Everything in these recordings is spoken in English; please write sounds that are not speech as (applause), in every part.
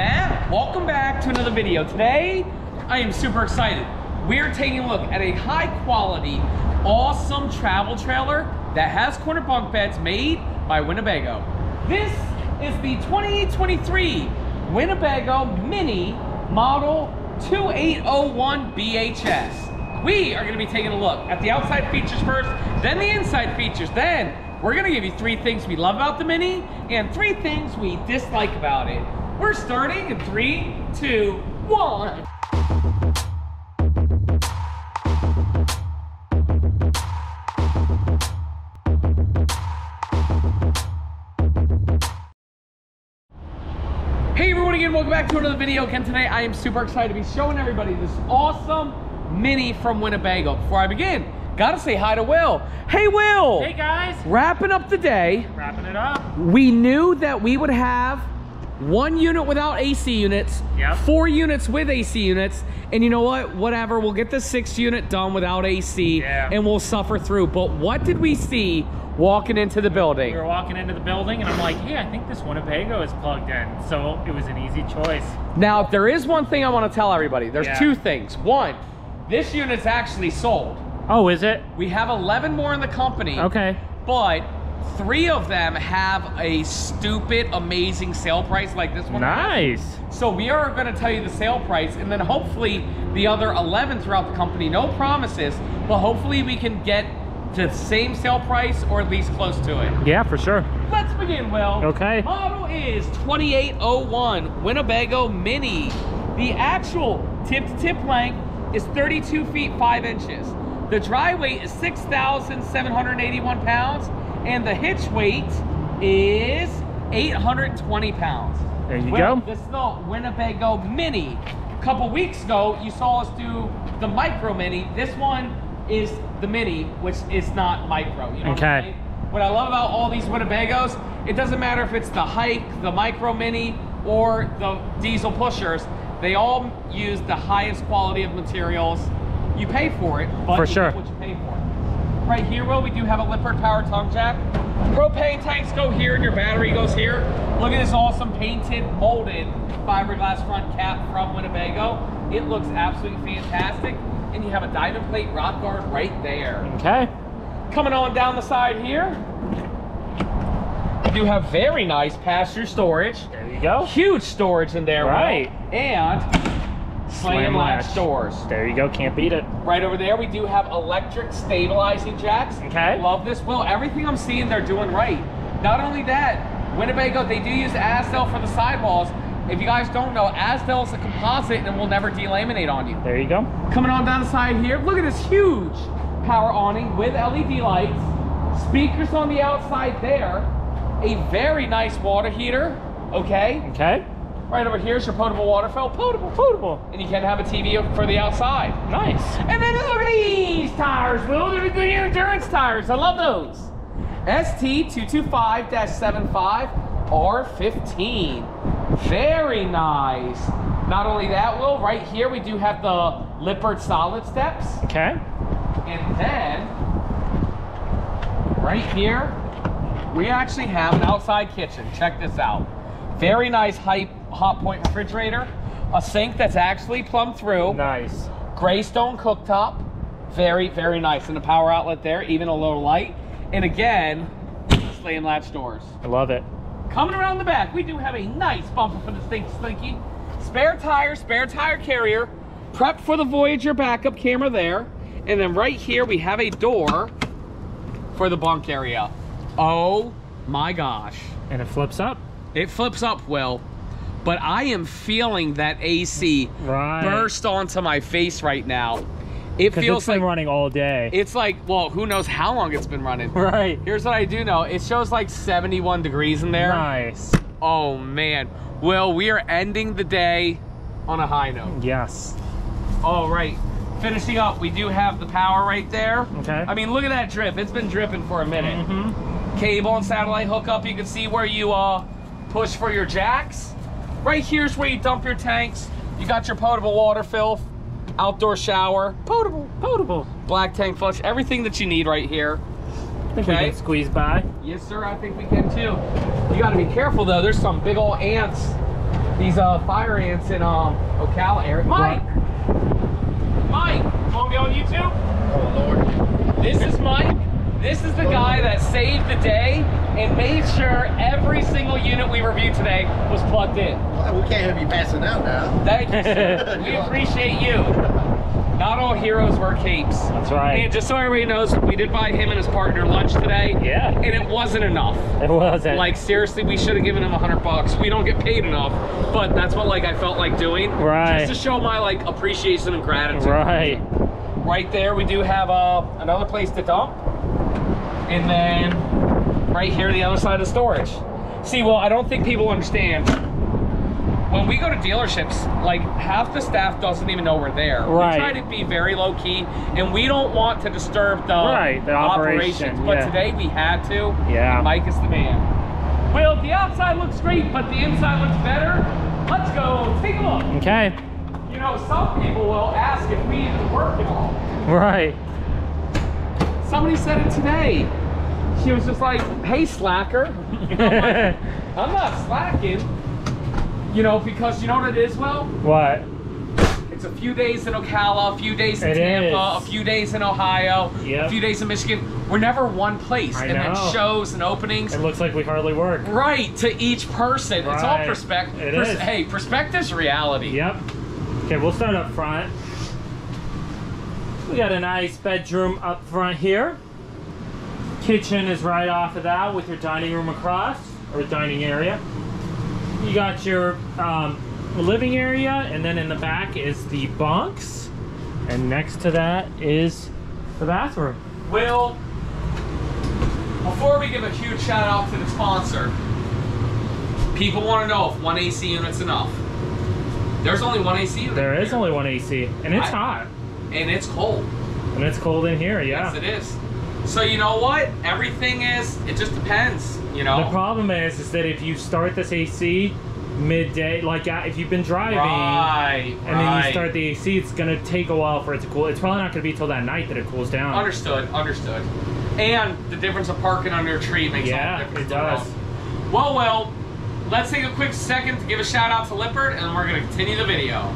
Matt. Welcome back to another video. Today, I am super excited. We're taking a look at a high quality, awesome travel trailer that has corner bunk beds made by Winnebago. This is the 2023 Winnebago Minnie Model 2801 BHS. We are gonna be taking a look at the outside features first, then the inside features, then we're gonna give you three things we love about the Minnie and three things we dislike about it. We're starting in three, two, one. Hey everyone again, welcome back to another video. Again today, I am super excited to be showing everybody this awesome Minnie from Winnebago. Before I begin, gotta say hi to Will. Hey Will! Hey guys, Wrapping up the day, wrapping it up. we knew that we would have one unit without AC units, Yep. four units with AC units, and you know what? Whatever, we'll get the six unit done without AC, Yeah. and we'll suffer through. But what did we see walking into the building? We were walking into the building and I'm like, hey, I think this Winnebago is plugged in. So it was an easy choice. Now, there is one thing I want to tell everybody. There's Yeah. two things. One, this unit's actually sold. Oh, is it? We have 11 more in the company. Okay. But three of them have a stupid, amazing sale price like this one. has. Nice. So we are going to tell you the sale price, and then hopefully the other 11 throughout the company. No promises, but hopefully we can get to the same sale price or at least close to it. Yeah, for sure. Let's begin, Will. Okay. Model is 2801 Winnebago Minnie. The actual tip-to-tip length is 32 feet 5 inches. The dry weight is 6,781 pounds, and the hitch weight is 820 pounds. There you Well, go. This is the Winnebago Minnie. A couple weeks ago, you saw us do the Micro Minnie. This one is the Minnie, which is not Micro. You know what I'm Okay. What I love about all these Winnebagos, it doesn't matter if it's the hike, the Micro Minnie, or the diesel pushers. They all use the highest quality of materials. You pay for it, but For sure. what you pay for. Right here, Will, we do have a Lippert power tongue jack. Propane tanks go here and your battery goes here. Look at this awesome painted, molded fiberglass front cap from Winnebago. It looks absolutely fantastic. And you have a diamond plate rock guard right there. Okay. Coming on down the side here, we do have very nice passenger storage. There you go. Huge storage in there, Will. Right. And slam latch doors. There you go. Can't beat it. Right over there, we do have electric stabilizing jacks. Okay. Love this. Will, everything I'm seeing, they're doing right. Not only that, Winnebago, they do use Azdel for the sidewalls. If you guys don't know, Azdel is a composite and will never delaminate on you. There you go. Coming on down the side here, look at this huge power awning with LED lights, speakers on the outside there, a very nice water heater, okay? Okay. Right over here is your potable water fill, potable, potable. And you can have a TV for the outside. Nice. And then look at these tires, Will. They're the endurance tires. I love those. ST225-75 R15. Very nice. Not only that, Will, right here we do have the Lippert solid steps. Okay. And then, right here, we actually have an outside kitchen. Check this out. Very nice high, hot point refrigerator. A sink that's actually plumbed through. Nice. Gray stone cooktop. Very, very nice. And a power outlet there, even a little light. And again, slam latch doors. I love it. Coming around the back, we do have a nice bumper for the Stink Slinky. Spare tire, spare tire carrier. Prep for the Voyager backup camera there. And then right here, we have a door for the bunk area. Oh my gosh. And it flips up. It flips up well, but I am feeling that AC Right. burst onto my face right now. It feels it's been like running all day. it's like, well, who knows how long it's been running. right. Here's what I do know. It shows like 71 degrees in there. Nice. Oh man. Well, we are ending the day on a high note. Yes. All right. Finishing up, we do have the power right there. Okay. I mean, look at that drip. It's been dripping for a minute. Mm-hmm. Cable and satellite hookup. You can see where you uh push for your jacks. Right here's where you dump your tanks. You got your potable water fill, outdoor shower, potable, Potable. black tank flush, everything that you need right here. I think we can squeeze by. Yes, sir. I think we can too. You got to be careful though. There's some big old ants these uh, fire ants in um, Ocala area. Mike! Mike! Want to be on YouTube? Oh Lord. This is Mike. This is the guy that saved the day and made sure every single unit we reviewed today was plugged in. We can't have you passing out now. Thank you, sir. (laughs) we appreciate you. Not all heroes wear capes. That's right. And just so everybody knows, we did buy him and his partner lunch today. Yeah. And it wasn't enough. It wasn't. Like seriously, we should have given him a hundred bucks. We don't get paid enough, but that's what like I felt like doing. Right. Just to show my like appreciation and gratitude. right. Right there, we do have uh, another place to dump. And then right here, the other side of storage. See, well, I don't think people understand. When we go to dealerships, like half the staff doesn't even know we're there. Right. We try to be very low key, and we don't want to disturb the, Right, the operation, operations. But yeah. today we had to. Yeah. Mike is the man. Well, the outside looks great, but the inside looks better. Let's go take a look. Okay. You know, some people will ask if we even work at all. Right. Somebody said it today. She was just like, hey, slacker. You know, I'm, like, I'm not slacking. You know, because you know what it is, Well? what? It's a few days in Ocala, a few days in It Tampa, is. a few days in Ohio, Yep. a few days in Michigan. We're never one place. I and then shows and openings. It looks like we hardly work. Right, to each person. It's all perspective. It is. Hey, perspective's reality. Yep. Okay, we'll start up front. We got a nice bedroom up front here. Kitchen is right off of that with your dining room across, or dining area. You got your um, living area, and then in the back is the bunks. And next to that is the bathroom. Will, before we give a huge shout out to the sponsor, people want to know if one AC unit's enough. There's only one AC unit. There is here, only one AC, and it's I- hot. And it's cold. And it's cold in here, yeah. Yes, it is. So you know what? Everything is. It just depends. You know. The problem is, is that if you start this AC midday, like uh, if you've been driving right. and then you start the AC, it's gonna take a while for it to cool. It's probably not gonna be till that night that it cools down. Understood. Understood. And the difference of parking under a tree makes all the difference Yeah, it does. Well, well. Let's take a quick second to give a shout out to Lippert, and then we're gonna continue the video.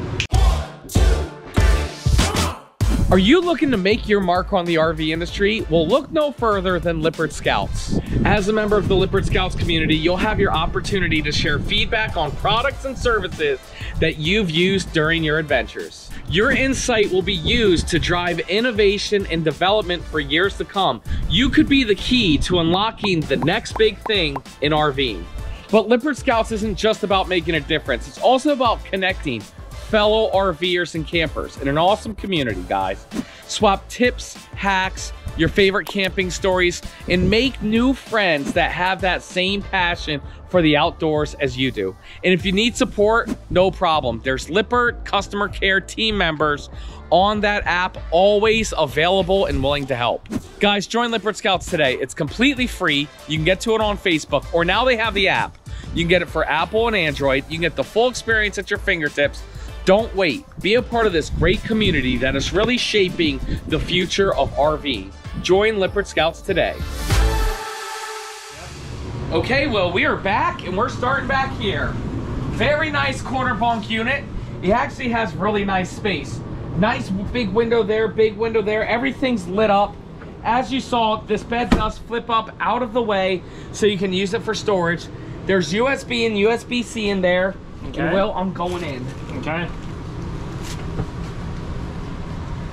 Are you looking to make your mark on the RV industry? Well, look no further than Lippert Scouts. As a member of the Lippert Scouts community, you'll have your opportunity to share feedback on products and services that you've used during your adventures. Your insight will be used to drive innovation and development for years to come. You could be the key to unlocking the next big thing in RVing. But Lippert Scouts isn't just about making a difference, it's also about connecting fellow RVers and campers in an awesome community, guys. Swap tips, hacks, your favorite camping stories, and make new friends that have that same passion for the outdoors as you do. And if you need support, no problem. There's Lippert customer care team members on that app, always available and willing to help. Guys, join Lippert Scouts today. It's completely free. You can get to it on Facebook, or now they have the app. You can get it for Apple and Android. You can get the full experience at your fingertips. Don't wait. Be a part of this great community that is really shaping the future of RV. Join Lippert Scouts today. Okay, well, we are back and we're starting back here. Very nice corner bunk unit. It actually has really nice space. Nice big window there, big window there. Everything's lit up. As you saw, this bed does flip up out of the way so you can use it for storage. There's USB and USB-C in there. Okay. Well, I'm going in. Okay.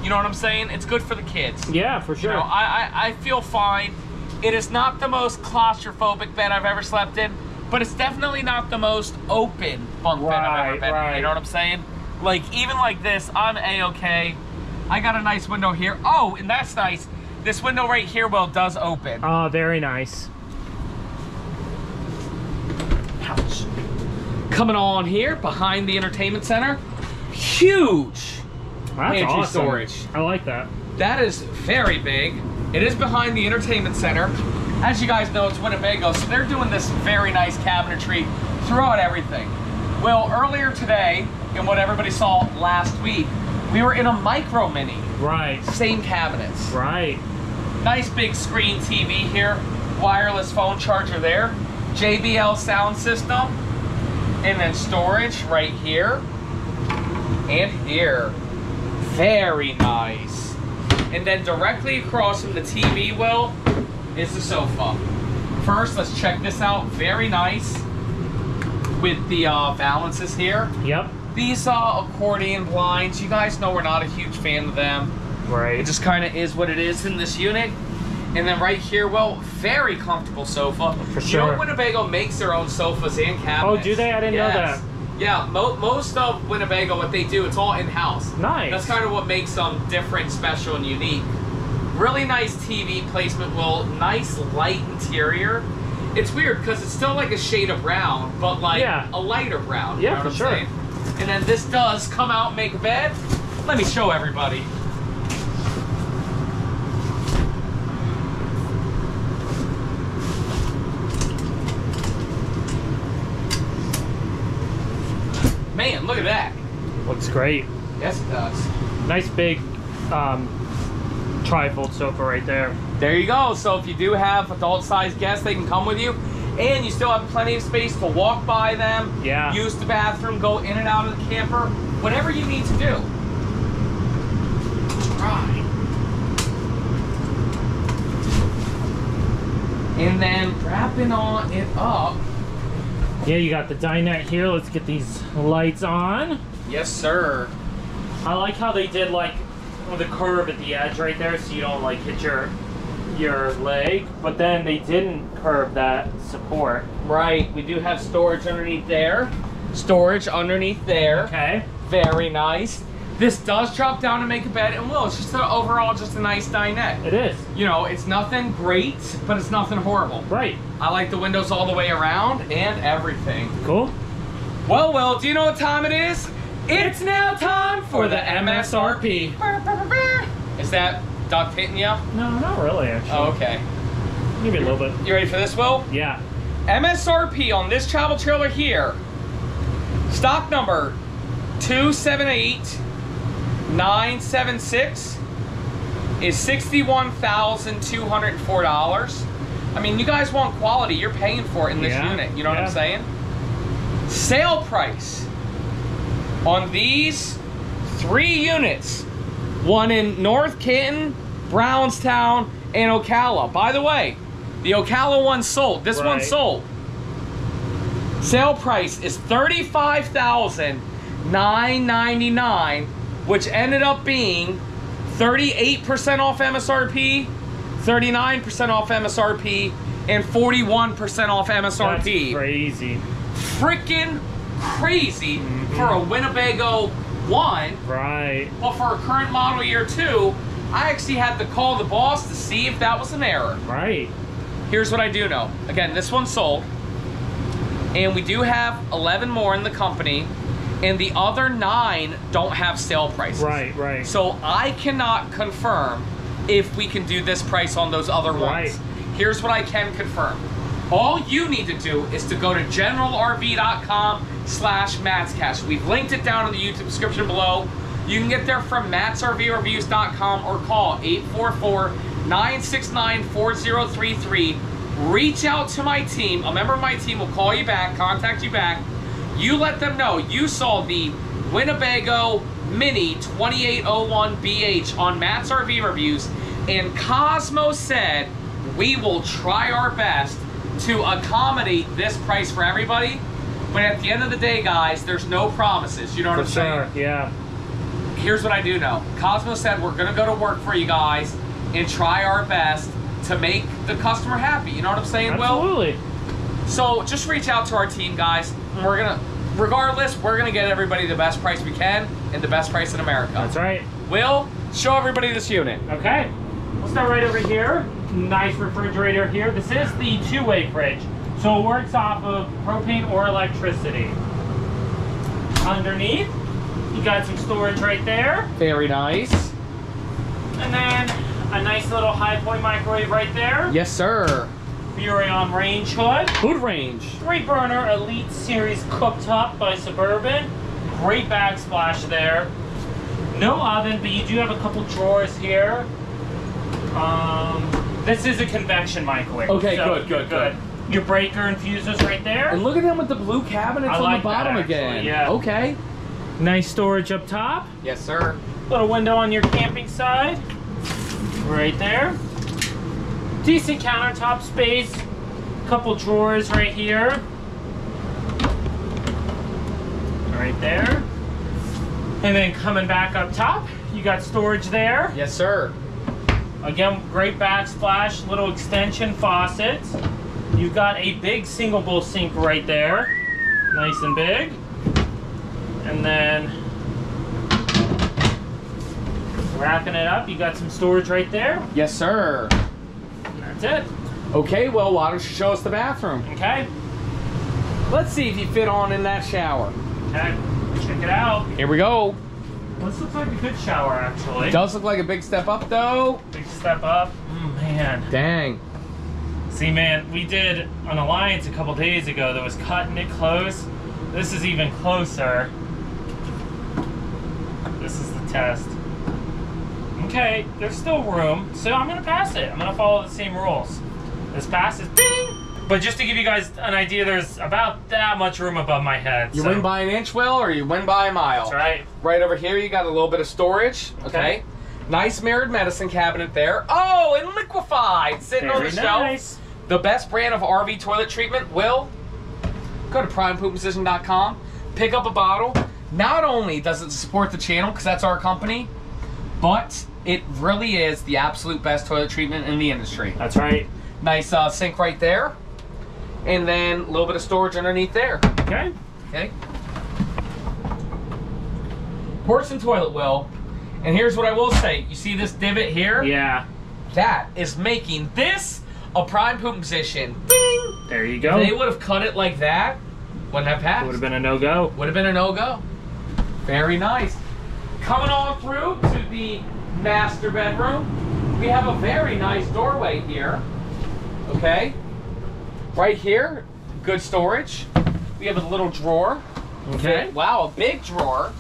You know what I'm saying? It's good for the kids. Yeah, for You sure. know, I, I, I feel fine. It is not the most claustrophobic bed I've ever slept in, but it's definitely not the most open bunk bed I've ever Right, been in. You know what I'm saying? Like, even like this, I'm a-okay. I got a nice window here. Oh, and that's nice. This window right here, well, does open. oh, very nice. Coming on here, behind the entertainment center. Huge. That's Pantry awesome. storage. I like that. That is very big. It is behind the entertainment center. As you guys know, it's Winnebago, so they're doing this very nice cabinetry throughout everything. Well, earlier today, and what everybody saw last week, we were in a Micro Minnie. Right. Same cabinets. Right. Nice big screen TV here. Wireless phone charger there. JBL sound system. And then storage right here and here. Very nice. And then directly across from the TV, Will, is the sofa. First, let's check this out. Very nice with the uh, balances here. Yep. These uh, accordion blinds, you guys know we're not a huge fan of them. Right. It just kind of is what it is in this unit. And then right here, well, very comfortable sofa. For sure. You know, Winnebago makes their own sofas and cabinets. Oh, do they? I didn't know Yes. Yeah, mo most of Winnebago, what they do, it's all in-house. Nice. That's kind of what makes them different, special, and unique. Really nice TV placement, Will. Nice light interior. It's weird because it's still like a shade of brown, but like Yeah. a lighter brown. Yeah, you know for what I'm sure. saying? And then this does come out and make a bed. Let me show everybody. Man, look at that. Looks great. Yes, it does. Nice big um, trifold sofa right there. There you go. So if you do have adult-sized guests, they can come with you. And you still have plenty of space to walk by them, Yeah. use the bathroom, go in and out of the camper, whatever you need to do. Right. And then wrapping on it up. Yeah, you got the dinette here. Let's get these lights on. Yes, sir. I like how they did like the curve at the edge right there so you don't like hit your your leg, but then they didn't curve that support. Right. We do have storage underneath there. Storage underneath there. Okay. Very nice. This does drop down to make a bed, and will. It's just a, overall just a nice dinette. It is. You know, it's nothing great, but it's nothing horrible. Right. I like the windows all the way around and everything. Cool. Well, well, do you know what time it is? It's now time for the MSRP. Is that duct hitting you? No, not really actually. Oh, okay. Maybe a little bit. You ready for this, Will? Yeah. MSRP on this travel trailer here, stock number 278976 is $61,204. I mean, you guys want quality, you're paying for it in this Yeah, unit, you know what I'm saying? Sale price on these three units, one in North Canton, Brownstown, and Ocala. By the way, the Ocala one sold. This one sold. Sale price is thirty-five thousand nine ninety-nine, which ended up being thirty-eight percent off MSRP, thirty-nine percent off MSRP, and forty-one percent off That's MSRP. crazy. Freaking crazy mm-hmm. for a Winnebago one. Right. Well, for a current model year two, I actually had to call the boss to see if that was an error. Right. Here's what I do know. Again, this one's sold. And we do have 11 more in the company. And the other nine don't have sale prices. Right, right. So I cannot confirm if we can do this price on those other ones. Right. Here's what I can confirm. All you need to do is to go to generalrv.com slash matscash. We've linked it down in the YouTube description below. You can get there from matsrvreviews.com or call 844-969-4033. Reach out to my team. A member of my team will call you back, contact you back. You let them know you saw the Winnebago Minnie 2801BH on Matt's RV Reviews, and Cosmo said we will try our best to accommodate this price for everybody. But at the end of the day, guys, there's no promises. You know what For I'm saying? sure. Yeah. here's what I do know. Cosmo said we're gonna go to work for you guys and try our best to make the customer happy. You know what I'm saying? Absolutely. So just reach out to our team, guys. We're gonna, regardless, we're gonna get everybody the best price we can and the best price in America. That's right. Will, show everybody this unit. Okay. We'll start right over here. Nice refrigerator here. This is the two-way fridge. So it works off of propane or electricity. Underneath, you got some storage right there. Very nice. And then a nice little high point microwave right there. Yes, sir. Furrion range hood. Hood range. Three burner Elite Series cooktop by Suburban. Great backsplash there. No oven, but you do have a couple drawers here. Um, this is a convection microwave. Okay, so good, good, you're good. Your breaker and fuses right there. And look at them with the blue cabinets I on like the that, bottom actually, again. yeah. Okay. Nice storage up top. Yes, sir. Little window on your camping side. Right there. Decent countertop space. Couple drawers right here. Right there. And then coming back up top, you got storage there. Yes, sir. Again, great backsplash, little extension faucet. You've got a big single bowl sink right there. Nice and big. And then wrapping it up, you got some storage right there. Yes, sir. That's it. Okay, well, why don't you show us the bathroom? Okay. Let's see if you fit on in that shower. Okay. Check it out. Here we go. This looks like a good shower actually. Does look like a big step up, though. Big step up. Mm, man. Dang. See, man, we did an alliance a couple days ago that was cutting it close. This is even closer. This is the test. Okay, there's still room, so I'm gonna pass it. I'm gonna follow the same rules. This passes, ding! But just to give you guys an idea, there's about that much room above my head. You so- win by an inch, Will, or you win by a mile? That's right. Right over here, you got a little bit of storage. Okay. Okay. Nice mirrored medicine cabinet there. Oh, and Liquified sitting on the Very shelf. nice. The best brand of RV toilet treatment. Will, go to primepoopposition.com, pick up a bottle. Not only does it support the channel, because that's our company, but it really is the absolute best toilet treatment in the industry. That's right. Nice uh, sink right there. And then a little bit of storage underneath there. Okay. Okay. Ports and toilet will. And here's what I will say. You see this divot here? Yeah. That is making this a prime poop position. Ding! There you If go. they would have cut it like that, wouldn't have passed. Would have been a no-go. Would have been a no-go. Very nice. Coming on through to the master bedroom, we have a very nice doorway here. Okay. Right here, good storage. We have a little drawer. Okay. Wow, a big drawer.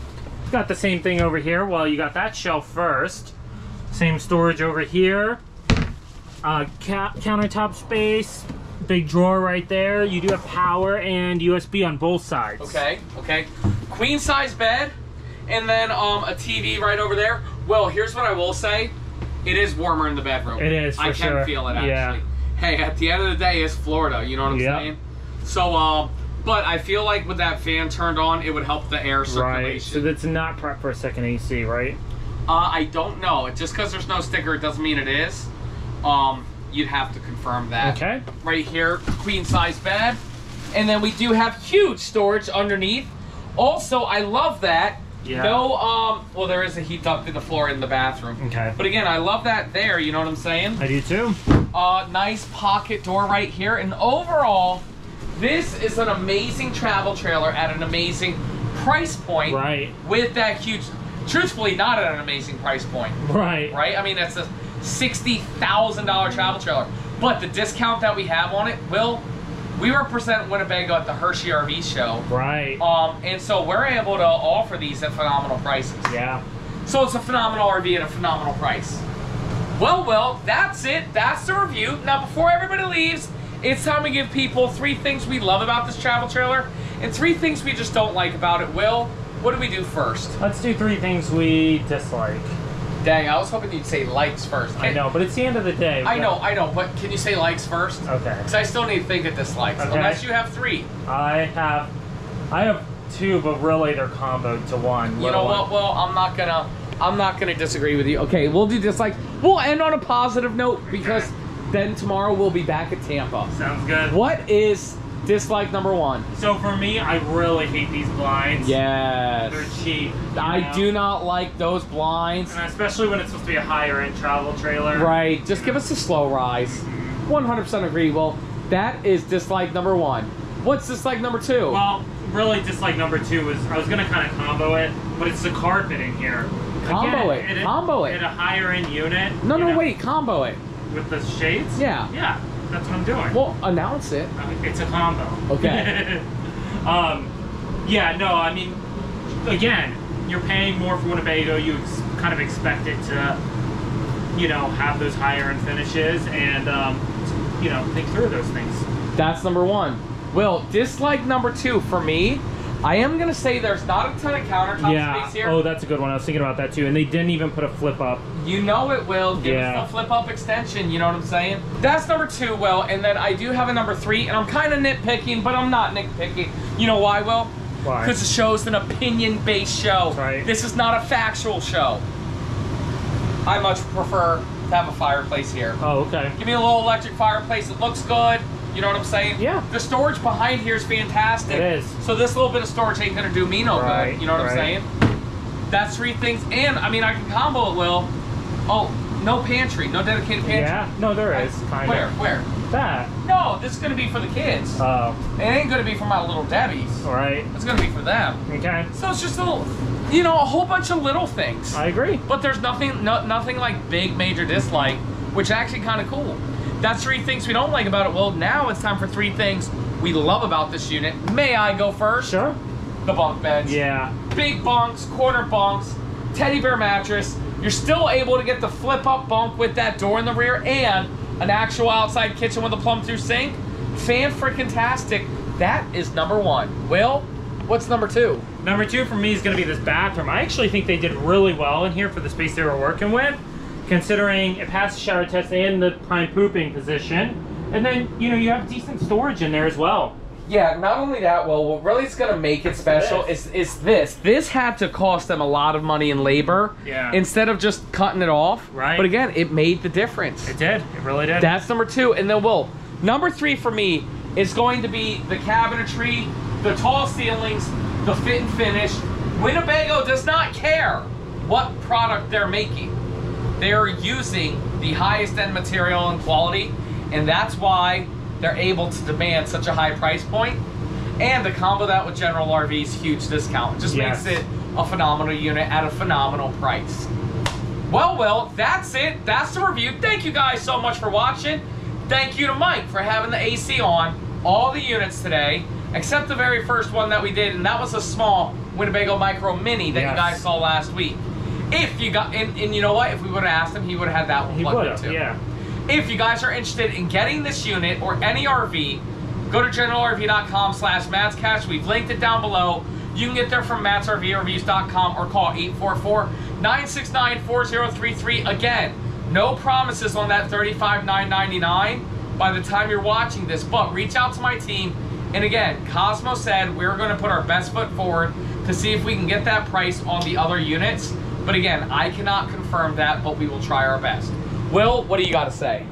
Got the same thing over here. Well, you got that shelf first. Same storage over here. Uh, countertop space. Big drawer right there. You do have power and USB on both sides. Okay, okay. Queen size bed, and then um, a TV right over there. Well, here's what I will say. It is warmer in the bedroom. It is, I can sure. feel it actually. Yeah. Hey, at the end of the day, it's Florida. You know what I'm Yep. saying? So, um, but I feel like with that fan turned on, it would help the air circulation. Right. So that's not prep for a second AC, right? uh, I don't know. Just because there's no sticker, it doesn't mean it is. Um, you'd have to confirm that. Okay. right here, queen size bed. And then we do have huge storage underneath. Also, I love that. Yeah. No, um, well, there is a heat duct in the floor in the bathroom. Okay. But again, I love that there, you know what I'm saying? I do too. Uh, nice pocket door right here. And overall, this is an amazing travel trailer at an amazing price point. Right. With that huge, truthfully, not at an amazing price point Right. right? I mean, that's a sixty thousand dollar travel trailer, but the discount that we have on it will. We represent Winnebago at the Hershey RV show, Right. um, and so we're able to offer these at phenomenal prices. Yeah. So it's a phenomenal RV at a phenomenal price. Well, well, that's it. That's the review. Now, before everybody leaves, it's time to give people three things we love about this travel trailer and three things we just don't like about it. Will, what do we do first? Let's do three things we dislike. Dang, I was hoping you'd say likes first. I know, but it's the end of the day. I know, I know, but can you say likes first? Okay. Because I still need to think of dislikes, Okay. unless you have three. I have, I have two, but really they're comboed to one. You know what? Well, I'm not gonna, I'm not gonna disagree with you. Okay, we'll do dislikes. We'll end on a positive note because then tomorrow we'll be back at Tampa. Sounds good. What is dislike number one? So for me, I really hate these blinds. Yes. They're cheap. I know? do not like those blinds. And especially when it's supposed to be a higher end travel trailer. Right. Just give us a slow rise. 100% agree. Well, that is dislike number one. What's dislike number two? Well, really, dislike number two was, I was gonna kind of combo it, but it's the carpet in here. Combo Again, it, a- combo it. At a higher end unit. no, no, know, wait. Combo it. With the shades. Yeah. Yeah, that's what I'm doing. Well, announce it. It's a combo. Okay. (laughs) um, yeah, no, I mean, again, you're paying more for Winnebago. You ex- kind of expect it to, you know, have those higher end finishes and, um, you know, think through those things. That's number one. Will, dislike number two for me, I am gonna say there's not a ton of countertop yeah. space here. Oh, that's a good one. I was thinking about that too. And they didn't even put a flip up. You know it will. Give Yeah. us the flip up extension, you know what I'm saying? That's number two, Will. And then I do have a number three, and I'm kind of nitpicking, but I'm not nitpicking. You know why, Will? Why? Because the show's an opinion based show. Right. This is not a factual show. I much prefer to have a fireplace here. Oh, okay. Give me a little electric fireplace. It looks good. You know what I'm saying? Yeah. The storage behind here is fantastic. It is. So this little bit of storage ain't gonna do me no Right, good. You know what I'm saying? That's three things. And I mean, I can combo it. Will. Oh, no pantry. No dedicated pantry. Yeah. No, there is. Kind Where? of. Where? That. No, this is gonna be for the kids. Oh, it ain't gonna be for my little Debbie's. all right. It's gonna be for them. Okay. So it's just a little, you know, a whole bunch of little things. I agree. But there's nothing, no, nothing like big major dislike, which actually kind of cool. That's three things we don't like about it. Well, now it's time for three things we love about this unit. May I go first? Sure. The bunk beds. Yeah. Big bunks, corner bunks, teddy bear mattress. You're still able to get the flip up bunk with that door in the rear and an actual outside kitchen with a plumb through sink. Fan freaking tastic. That is number one. Will, what's number two? Number two for me is going to be this bathroom. I actually think they did really well in here for the space they were working with, considering it passed the shower test and the prime pooping position. And then, you know, you have decent storage in there as well. Yeah, not only that, well, what really is going to make it special is, is this. This had to cost them a lot of money in labor Yeah. instead of just cutting it off. Right. But again, it made the difference. It did. It really did. That's number two. And then, well, number three for me is going to be the cabinetry, the tall ceilings, the fit and finish. Winnebago does not care what product they're making. They are using the highest end material and quality, and that's why they're able to demand such a high price point. And to combo that with General RV's huge discount it just Yes. makes it a phenomenal unit at a phenomenal price. Well, well, that's it. That's the review. Thank you guys so much for watching. Thank you to Mike for having the AC on all the units today, except the very first one that we did, and that was a small Winnebago Micro Minnie that you guys saw last week. If you got, and, and you know what? If we would have asked him, he would have had that one he plugged would in have. too. Yeah. If you guys are interested in getting this unit or any RV, go to generalrv.com slash matscash. We've linked it down below. You can get there from matsrvreviews.com or call 844-969-4033. Again, no promises on that $35,999 by the time you're watching this, but reach out to my team. And again, Cosmo said we're going to put our best foot forward to see if we can get that price on the other units. But again, I cannot confirm that, but we will try our best. Will, what do you got to say?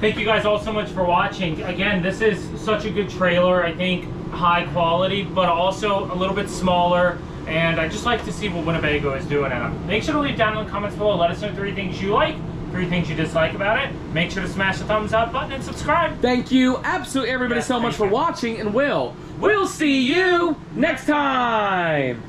Thank you guys all so much for watching. Again, this is such a good trailer. I think high quality, but also a little bit smaller. And I just like to see what Winnebago is doing in them. Uh, make sure to leave down in the comments below. Let us know three things you like, three things you dislike about it. Make sure to smash the thumbs up button and subscribe. Thank you, absolutely everybody, Yes, so much for watching, and Will, we'll see you next time.